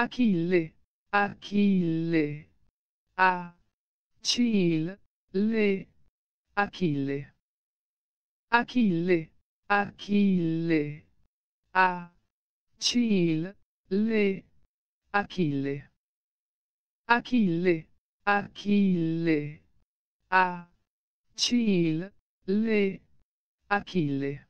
Achille, Achille, A, Cil, Le, Achille. Achille, Achille, A, Cil, Le, Achille. Achille, Achille, A, Cil, Le, Achille.